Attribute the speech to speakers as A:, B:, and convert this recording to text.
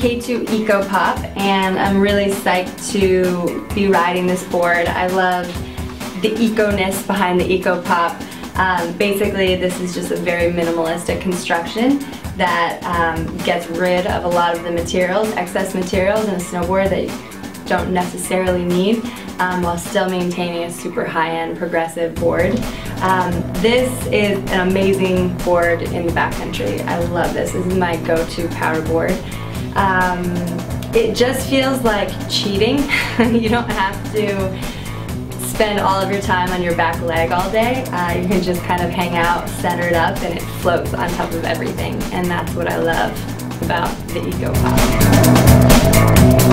A: to EcoPop and I'm really psyched to be riding this board. I love the eco-ness behind the EcoPop. Um, basically this is just a very minimalistic construction that um, gets rid of a lot of the materials, excess materials in a snowboard that you don't necessarily need um, while still maintaining a super high-end progressive board. Um, this is an amazing board in the backcountry. I love this. This is my go-to powder board. Um, it just feels like cheating. you don't have to spend all of your time on your back leg all day. Uh, you can just kind of hang out, center it up, and it floats on top of everything. And that's what I love about the Eco Pop.